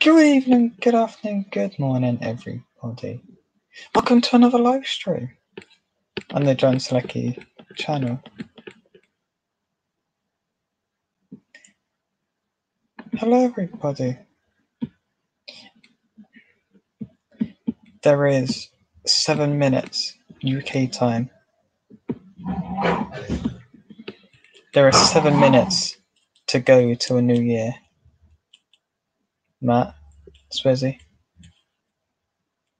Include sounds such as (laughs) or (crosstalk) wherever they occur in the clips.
Good evening, good afternoon, good morning, everybody. Welcome to another live stream on the John Selecki channel. Hello, everybody. There is seven minutes UK time. There are seven minutes to go to a new year. Matt, Swizy.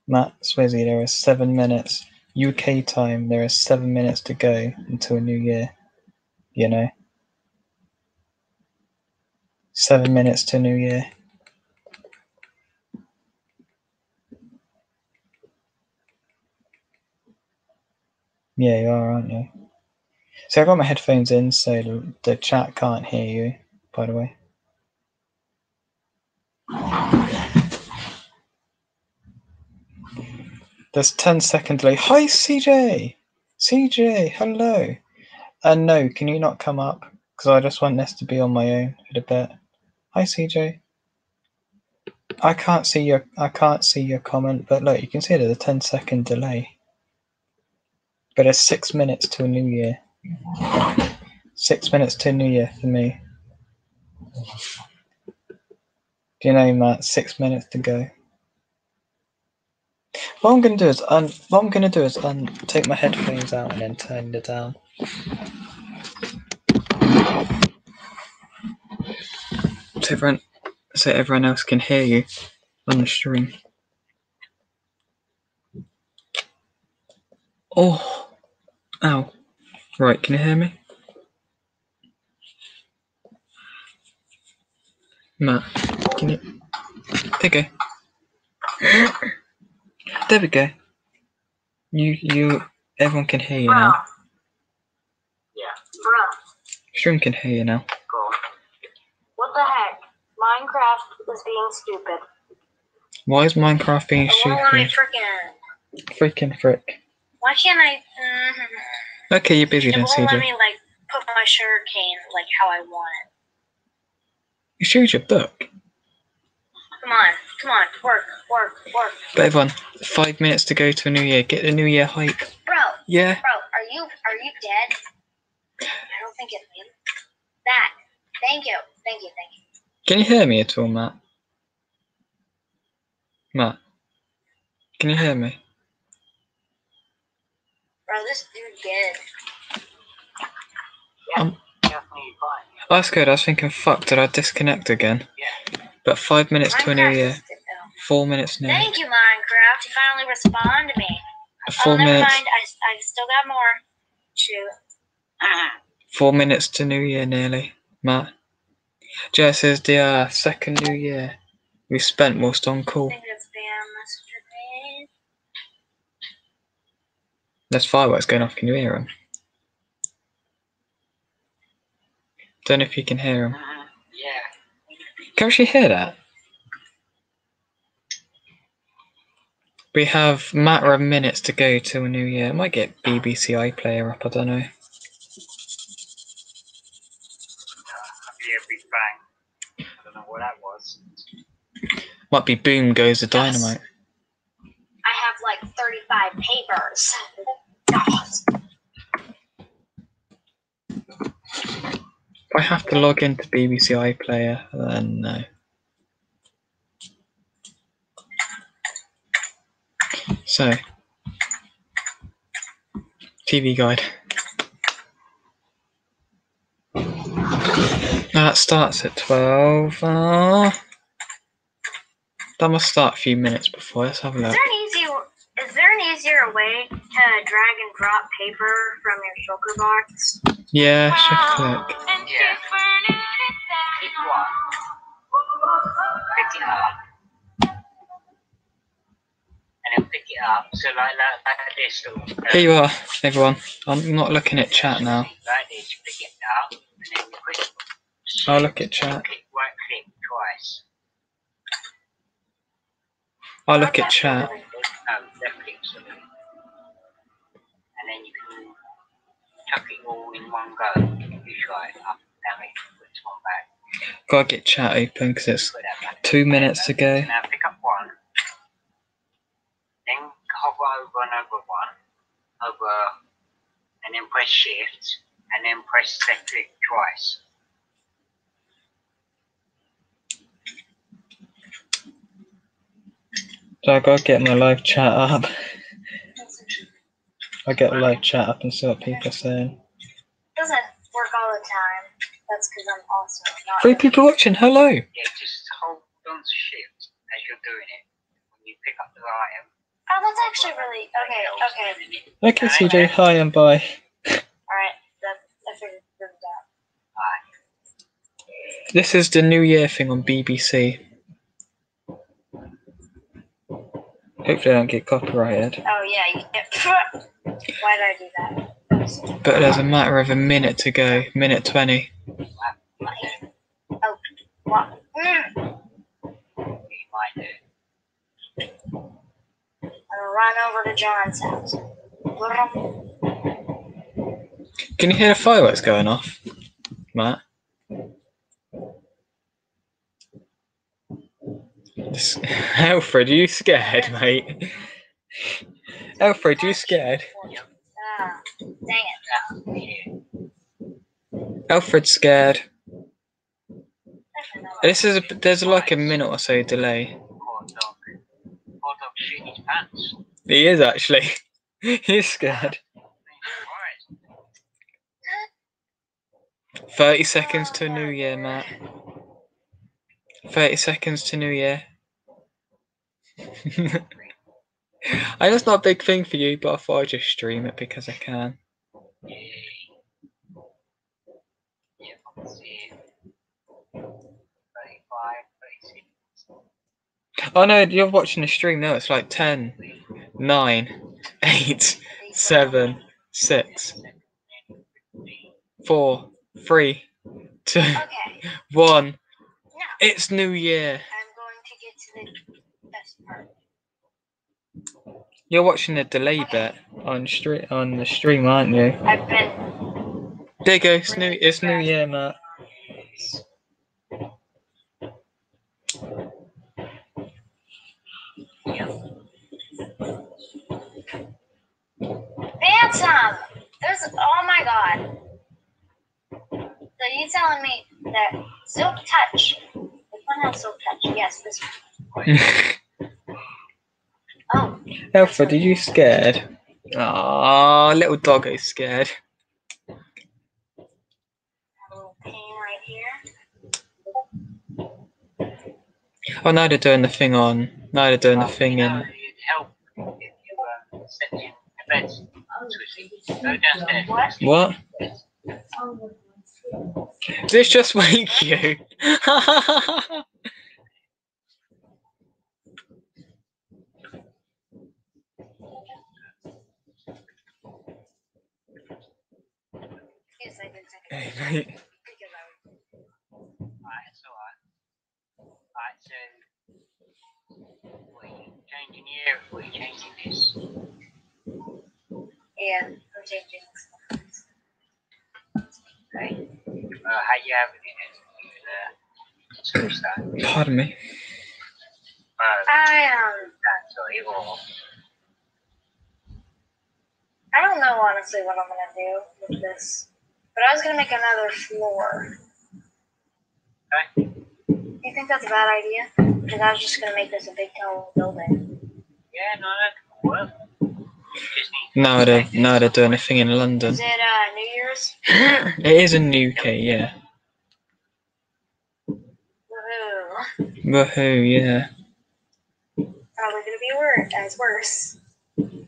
Matt, Swizy, there are seven minutes UK time. There are seven minutes to go until a new year. You know? Seven minutes to New Year. Yeah, you are, aren't you? So I've got my headphones in, so the chat can't hear you, by the way. There's 10 second delay. Hi, CJ! CJ, hello. Uh, no, can you not come up? Because I just want this to be on my own for a bit. Hi, CJ. I can't see your I can't see your comment, but look, you can see there's a 10 second delay. But it's six minutes to a new year. Six minutes to a new year for me. Do you know, Matt? Six minutes to go. What I'm gonna do is un what I'm gonna do is un take my headphones out and then turn it down. So everyone so everyone else can hear you on the stream. Oh ow. Right, can you hear me? Matt, can you go. There we go. You you everyone can hear you now. Yeah. Bruh. Stream can hear you now. What the heck? Minecraft is being stupid. Why is Minecraft being Why won't I freaking? Freaking frick. Why can't I? Mm, Okay, you're busy it then, won't let me like put my sugar cane like how I want it. You showed your book. Come on, come on, work, work, work, But everyone, five minutes to go to a new year. Get the new year hype. bro. Yeah. Bro, are you are you dead? I don't think it's me. That. Thank you, thank you, thank you. Can you hear me at all, Matt? Matt, can you hear me? Bro, this dude dead. Um, definitely fine. That's good. I was thinking, fuck, did I disconnect again? Yeah. But five minutes to a new Minecraft year. is dead, though. Four minutes now. Thank you, Minecraft. You finally respond to me. Four oh, never minutes. mind. I, I've still got more. Shoot. Ah. Four minutes to New Year nearly, Matt. Jess says the uh, second New Year we spent whilst on I call. think it's spam messaging me. There's fireworks going off. Can you hear them? Don't know if you can hear them. Yeah. Actually hear that? We have matter of minutes to go to a new year. I might get BBC iPlayer up. I don't know. Yeah, Big Bang. I don't know what that was. Might be boom goes the Yes. dynamite. I have like 35 papers. If I have to log into BBC iPlayer, then no. So, TV guide. That starts at 12. Uh, that must start a few minutes before. Let's have a look. There an easy? Is there an easier way to drag and drop paper from your shulker box? Yeah, shift click. Yeah. Pick one. Pick it up. And then pick it up. So like, like, like this. little, uh, Here you are, everyone. I'm not looking at chat now. Like this. Pick it up. And then you. I'll look at chat. Click right click twice. I'll look at chat. No, click. And then you can tuck it all in one go. You try it up, down it, one back. Gotta get chat open because it's Put that back. two minutes to go. Now pick up one. Then hover over another one. Over and then press shift and then press left click twice. So I gotta get my live chat up. I get a live chat up and see what people are saying. It doesn't work all the time. That's because I'm also not. Three people watching. Hello. Yeah, just hold on to shift as you're doing it. When you pick up the item. Oh, that's actually really okay. Okay. Okay, CJ. Hi and bye. All right. That I figured it out. This is the New Year thing on BBC. Hopefully, I don't get copyrighted. Oh yeah. You (laughs) why did I do that? But there's a matter of a minute to go. Minute 20. Oh, what? Mm. You might do. I'm gonna run over to John's house. Can you hear the fireworks going off, Matt? (laughs) Alfred, are you scared, mate? Alfred, are you scared? Alfred's scared. This is a, there's like a minute or so delay. He is actually. (laughs) He's scared. 30 seconds to New Year, Matt. 30 seconds to New Year. I know it's not a big thing for you, but I thought I'd just stream it because I can. Yeah. Yeah, I can see it. 35, 36. Oh no, you're watching the stream now. It's like 10, 9, 8, 7, 6, 4, 3, 2, Okay. 1. Now It's New Year. I'm going to get to the best part. You're watching the delay bit on stream on the stream, aren't you? I've been. There you go. It's New, it's New Year, Matt. Phantom! There's. Oh my god. So you telling me that Silk Touch. Which one has Silk Touch? Yes, this one. (laughs) Oh, Alfred, are you scared? Ah, little dog is scared. a little pain right here. Oh, now they're doing the thing on. Now they're doing the thing in. It'd help if you were setting events. Go downstairs. What? What? Did this just (laughs) wake you? (laughs) Yes, I did second. hey, mate. Because I was. Alright, it's alright. Alright, you we're changing this? Yeah, I'm changing this. Right. How you having it uh? Pardon me. I um. I don't know honestly what I'm gonna do with this, but I was gonna make another floor. okay. You think that's a bad idea? Because I was just gonna make this a big tall building. Yeah, no, that could work. You just need Now they're now they're doing a thing in London. Is it uh New Year's? (gasps) It is in the UK, yeah. Woohoo! Woohoo, yeah. Probably gonna be worse as worse. Are you doing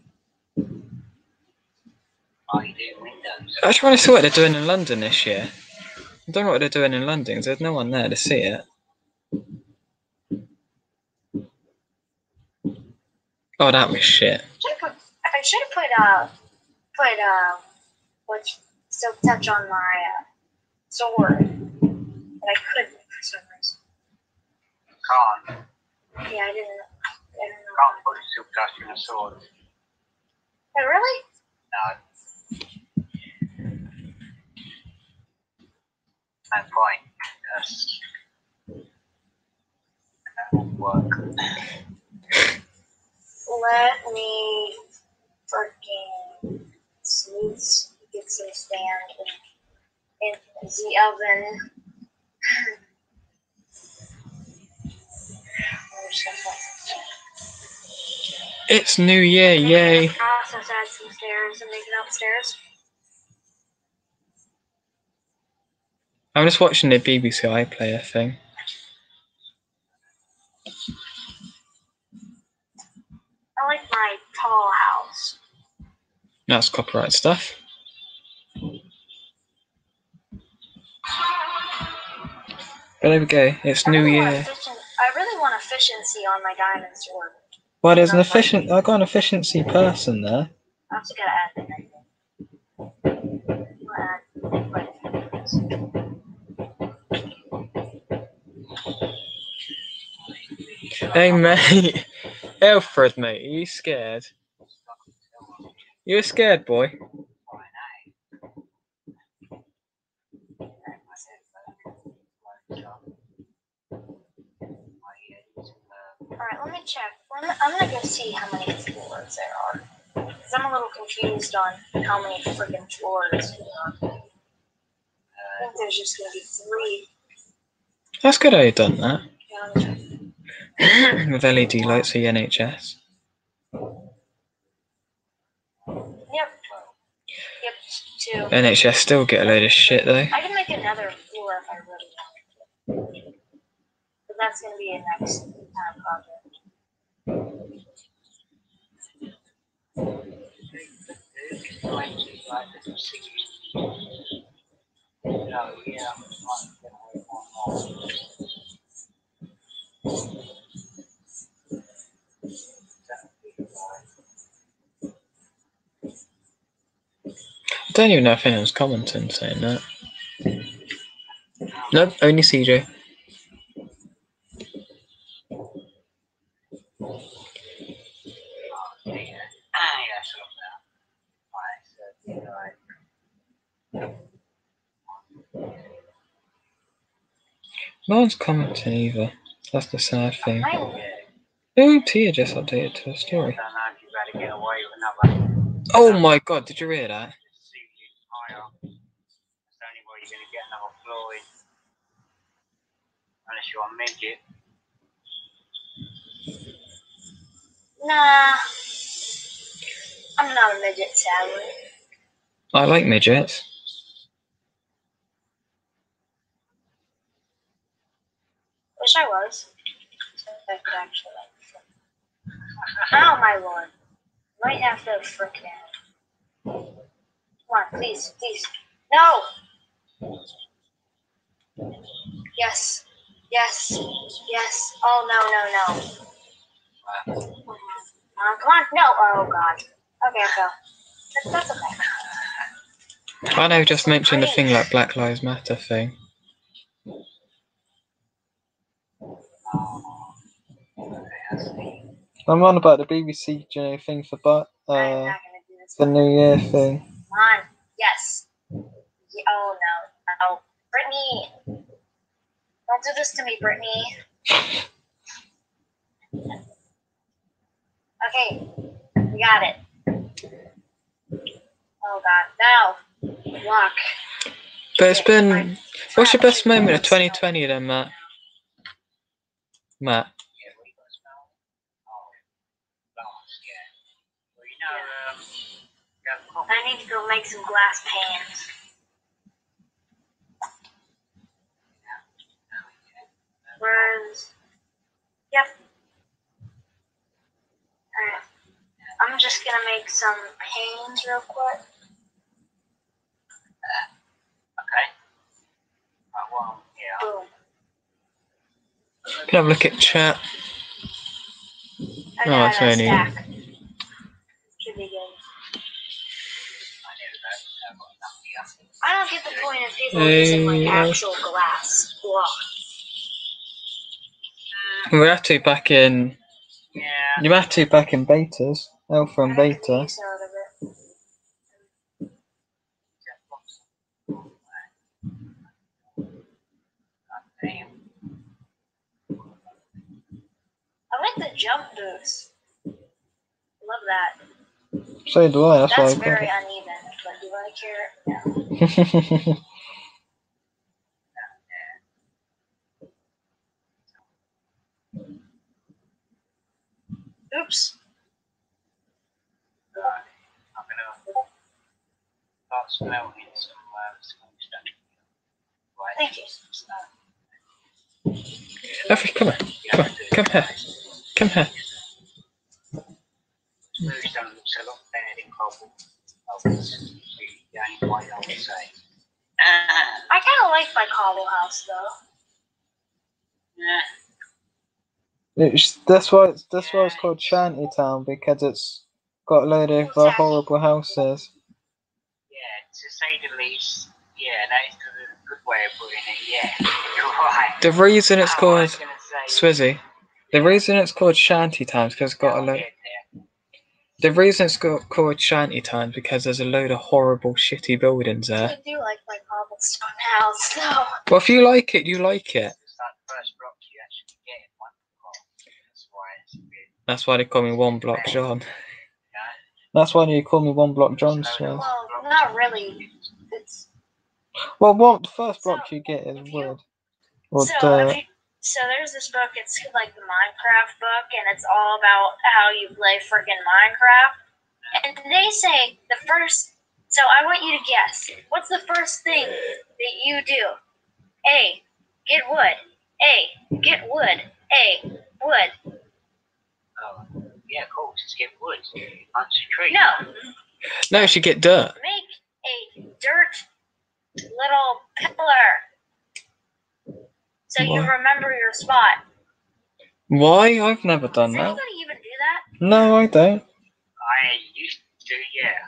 Windows? I just want to see what they're doing in London this year. I don't know what they're doing in London 'cause there's no one there to see it. Oh, that was shit. Should put, I should have put uh put uh what's silk touch on my uh, sword, but I couldn't for some reason. Can't. Yeah, I didn't. I didn't know. Can't put silk touch in a sword. Wait, really? No. No point. Yes. That won't work. Let me freaking smooth get some stand in, in the oven. I'm just gonna put some It's New Year, yay! Ah, Process add some stairs and make it upstairs. I'm just watching the BBC iPlayer thing. I like my tall house. That's copyright stuff. But there we go. It's I New really Year. I really want efficiency on my diamond sword. Well, there's an efficient. I got an efficiency person there. I also gotta add the thing. I'll add quite a few Hey mate, (laughs) Alfred, mate, are you scared? You a scared boy? Alright, let me check. I'm gonna, I'm gonna go see how many floors there are. Because I'm a little confused on how many freaking floors there are. I think there's just gonna be three. That's good how you done that. Yeah, let me check. (coughs) With LED lights for the NHS. Yep. Yep, two. NHS still get a load of shit though. I can make another floor if I really want to. But that's gonna be a next time um, project. No, yeah, I'm trying to get away from home. I don't even know if anyone's commenting saying that. Nope, only CJ. Yeah, yeah, sure. Alright, so, alright. No one's commenting either. That's the sad thing. Mine, Oh, Tia just updated to a I story. don't know if you better get away with another Oh my god, did you hear that? That's the only way you're gonna get another in. Unless you're a midget. nah. I'm not a midget, sadly. I like midgets. Wish I was. Actually like. (laughs) Oh my lord. Might have to frick now. Come on, please, please. No! Yes. Yes. Yes. Oh no, no, no. Uh, come on. No. Oh god. Okay, I fell. That, that's okay. I know, just mentioned the thing like Black Lives Matter thing. I'm on about the BBC J thing for but uh not gonna do this. the New Year thing. Come on. Yes. Ye- Oh no. No. Brittany. Don't do this to me, Brittany. Okay. We got it. Oh god. Now. Luck. But it's been what's your best moment of 2020 then, Matt? Matt. Um, Yeah, we got smell. Glass, yeah. Well, you know, you have coffee. I need to go make some glass pans. Where's. Yep. Alright. I'm just gonna make some pans real quick. Okay. Right, well, yeah. Boom. Can have a look at chat. I Oh, got it's only- stack. I don't get the point of people uh, using like actual glass block. We have to back in. Yeah. You have to back in betas, alpha and beta. I like the jump boost. Love that. So do I. That's, That's very I uneven care? No. (laughs) Oops. Right. I'm gonna start smelting some uh. Right. Thank you. Effie, come here. Come on. Come here. Come here. Smooth stone looks a lot better than cobble. Cobble's the only point I would say. I kind of like my cobble house though. yeah. It's, that's why it's that's why it's called Shantytown because it's got a load of uh, horrible houses. Yeah, to say the least, yeah, that is a good way of putting it. Yeah, (laughs) you're right. The reason it's Oh, called Swizy, the reason it's called Shantytown is because it's got a I'll load. Get there. The reason it's got called Shantytown is because there's a load of horrible, shitty buildings there. I do like my cobblestone house though. Well, if you like it, you like it. It's like the first block you actually get in one block. That's why it's a bit, That's why they call me One Block John. That's why you call me One Block John. know, Swizz. Well, not really. It's Well, what the first block you get is wood or so dirt. If you, so there's this book. It's like the Minecraft book, and it's all about how you play freaking Minecraft. And they say the first. So I want you to guess. What's the first thing that you do? A. Get wood. A. Get wood. A. Wood. Oh, yeah, cool. Just get wood. Punch a tree. No. No, she get dirt. Make a dirt little pillar. So you remember your spot. Why? I've never done Does that. anybody even do that? No, I don't. I used to, yeah.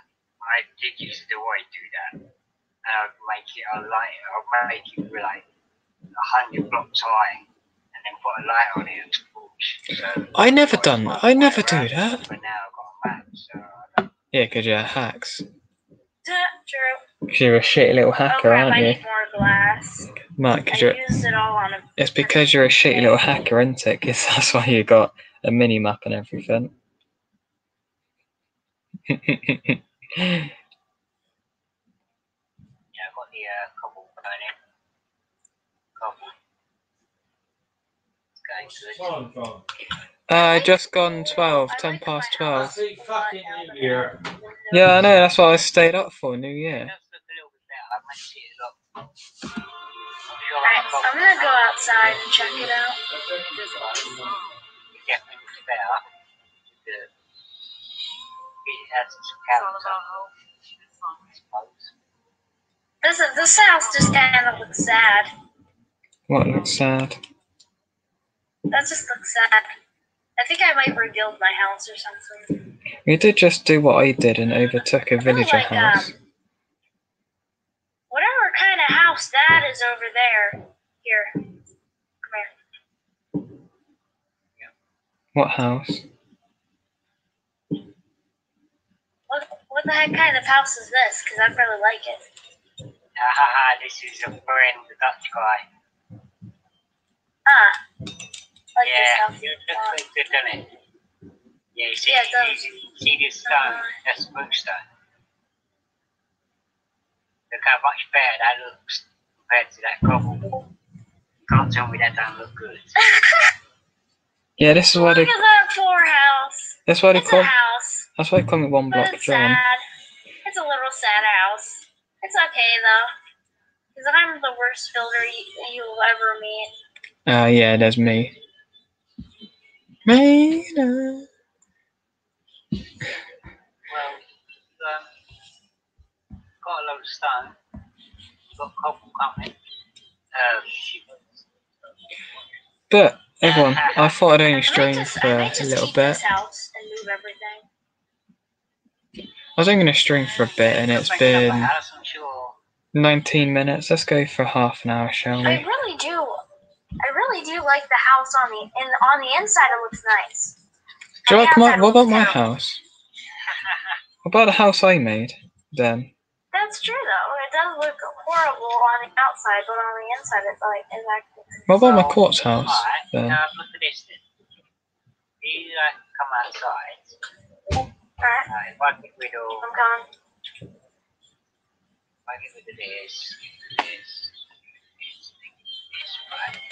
I did used to always do that. And I'd make it a light, I'd make it like a hundred blocks high and then put a light on it and torch. So I never done. that. I never do that. But now I've got a map, so I don't Yeah, because you're hacks. Duh, True. 'Cause you're a shitty little Oh hacker, crap, aren't I you? need more glass. Mark, because you're. used it all on a. It's because you're a shitty little hacker, isn't it? 'Cause (laughs) that's why you got a mini map and everything. (laughs) Yeah, I've got the uh, cobble burning. Cobble. It's going good. Uh, just gone 12, 10 past 12. house Happy a lot fucking now New Year. that I have windows. Yeah, I know, that's what I stayed up for, New Year. It does look a little bit better. I might see it up. Alright, so I'm gonna go outside and check it out. It definitely looks better. The, it has its character. I suppose. This is, this house just kind of looks sad. What looks sad? That just looks sad. I think I might rebuild my house or something. We did just do what I did and overtook a villager like, house. um, whatever kind of house that is over there. Here, come here. What house? What, what the heck kind of house is this? Because I really like it. Ha ha ha, this is a friend, the Dutch guy. Ah, like yeah, this it looks house. pretty good, doesn't it? Yeah, you see, Yeah, it you see this stone? That's smooth stone. Look how much better that looks compared to that cobble. You can't tell me that don't look good. (laughs) Yeah, this is why Look they. at that poor house. That's why they It's call. a house, That's why they call me One but Block it's John. sad. It's a little sad house. It's okay though, because I'm the worst builder you, you'll ever meet. Ah, yeah, that's me. Maynard. Well, um, got a load of stone. Got cobble coming. Um, But everyone, (laughs) I thought I'd only stream just, for I a might little bit. this house and move everything. I was only going to stream for a bit, and it's been my house, I'm sure. 19 minutes. Let's go for half an hour, shall I we? really do. I really do like the house on the in on the inside. It looks nice. Do you On like the my? outside, it What about looks my house? What about the house I made? Then That's true though. It does look horrible on the outside, but on the inside, it's like it's actually. what about my So, quartz house? Alright, Then now look at this then. you like come outside? Alright, Uh, if I get rid of, I'm coming. if I get rid of this, this, this, this, right?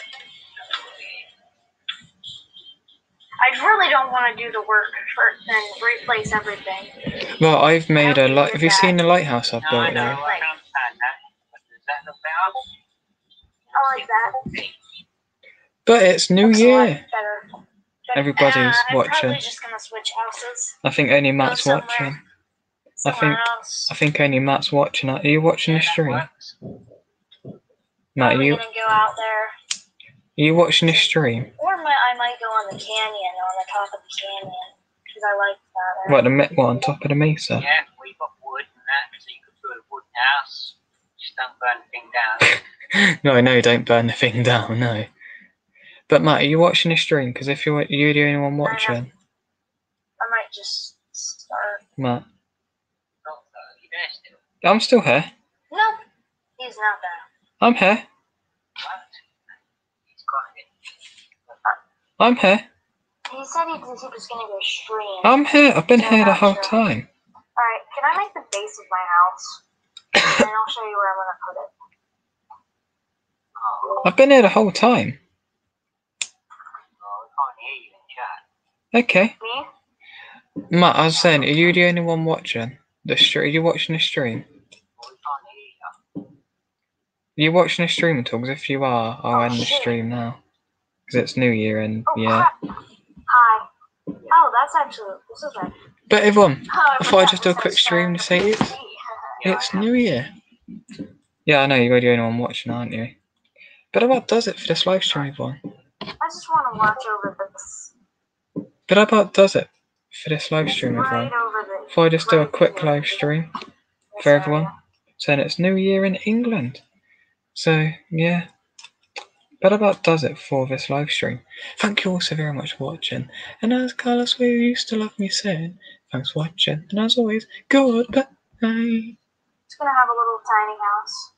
I really don't want to do the work first and replace everything. Well, I've made a light. Have you seen the lighthouse I've No, I built there? I understand that. But does that look better? I like that. But it's New Looks Year. better. Everybody's uh, watching. just gonna switch houses. I think only Matt's somewhere. watching. Somewhere think- else. I think only Matt's watching. Are you watching the stream? Matt, are you, go out there, you watching the stream? or my, I might go on the canyon, on the top of the canyon, because I like that. What, the, me- what, on top of the mesa? Yeah, we got wood and that, so you could build a wooden house. Just don't burn the thing down. (laughs) No, no, don't burn the thing down, no. But Matt, are you watching the stream? Because if you're, you're the only one watching, I might just start. Matt. Not uh, though, still. I'm still here. No, he's not there. I'm here. What? He's got it. I'm here. He said he, he was gonna go stream. I'm here. I've been here the whole time. Alright, can I make the base of my house? (coughs) and I'll show you where I'm gonna put it. Oh, I've been here the whole time. oh, can't hear you in chat. Okay. Me? Matt, I was saying, are you the only one watching the stream? Are you watching the stream? Well, we can't hear you. Are you watching the stream at all? 'Cause if you are, I'll Oh, end the stream now. Because it's New Year and Oh, yeah. crap. Hi. Oh, that's actually, this is right. But everyone, Oh, I thought I'd just do a quick stream to say it's (laughs) it's New Year. Yeah, I know you're the only one watching, aren't you? But about does it for this live stream, everyone? I just want to watch over this. But about does it for this live stream, everyone? the. If I just do a quick live stream for everyone, saying it's New Year in England. So yeah. But about does it for this live stream. Thank you all so very much for watching. And as Carlos we used to love me saying, thanks for watching. And as always, goodbye. It's gonna have a little tiny house.